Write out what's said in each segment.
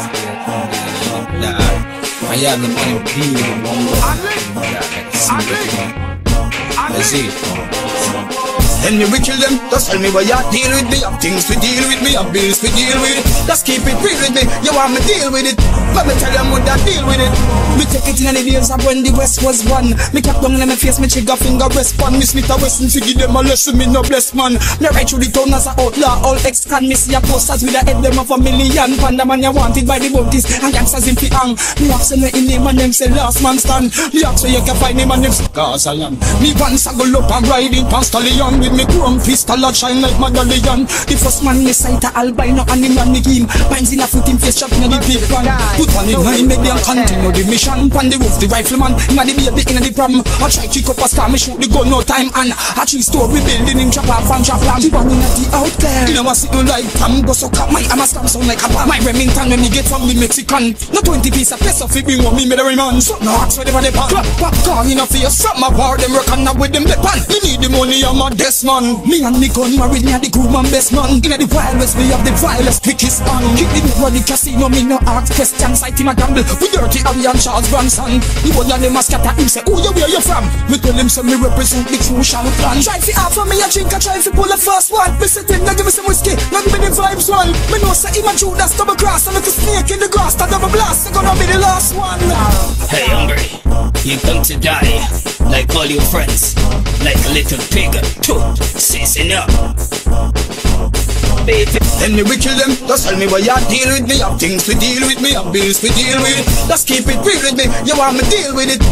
I have the money to. Then me we kill them, just tell me why you deal with me. Have things to deal with me, have bills to deal with Just keep it real with me, you want me deal with it? Let me tell them what I deal with it. Me take it in the days of when the West was won Me cap down in my face, me trigger finger respond. Me Smith a Wesson to give them a lesson, me no bless man. Me right through the town as a outlaw, all ex-can Me see a posters with a head them of a million. Panda man you wanted by the bounties and gangsters in fi hang Me ask them in name and them say last man stand. Me ask where you can find him and them cause I am Me once I go up and riding past stallion with me chrome fist, a lot shine like medallion. The first man me sight a albino and him and me game. Pines in a foot, him face shot in the big one. Put one in line, make them continue the mission. Pan the roof, the rifleman, inna the baby, inna the pram. I try to up a star, me shoot the gun, no time and a tree store we building him chop off and chop lamb. The one inna the out there, you know I see you like Pam go so cut my I'm a stamp sound like a bomb. My Remington when me get from the Mexican. No 20 piece of peso fi bring one me the man. So no ask where the pan. Clap, popcorn in a face, from my bar them rock and with them the pan. You need the money, I'm a desk man. Me and the gun married me and the crew man best man. Inna the wild west we have the vilest quickest man. Keep the big the casino, me no ask questions. Sight him a gamble. We dirty Harry and Charles Bronson. The one of them a scatter him say, Who you where you from? Me tell him say me represent the crucial plan. Try fi offer me a drink, I try fi pull the first one. Me sit him, now give me some whiskey, now give me the vibes one. Me know say him a Judas double cross, and if a snake in the grass, that double blast, he gonna be the last one. Hey, hungry, you come to die like all your friends, like a little pig, tooth, season up. Then me we kill them, just tell me why you deal with me. Have things to deal with me, have bills to deal with. Just keep it real with me, you want me deal with it.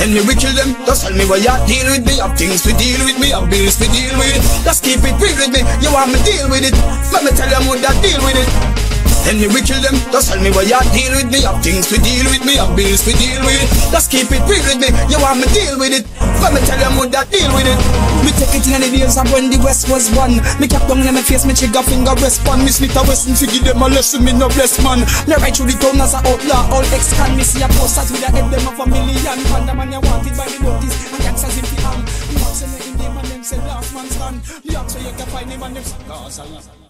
Then me we kill them, just tell me why you deal with me. Have things to deal with me, have bills to deal with. Just keep it real with me, you want me deal with it. Let me tell them what that deal with it then me we kill them, just tell me why you deal with me. Have things to deal with me, have bills to deal with. Just keep it real with me, you want me deal with it. Let me tell them what that deal with it. Me take it in the days of when the West was won Me cap down in my face, me trigger finger respond. Me Smith a Wesson to give them a lesson, me no bless man. Me right through the town as a outlaw, all ex-can Me see a posters with a head them of a million. Panda man you wanted by the notice And gangsters in the hand Me them in them and them say last man stand. Me ask where you can find him and them say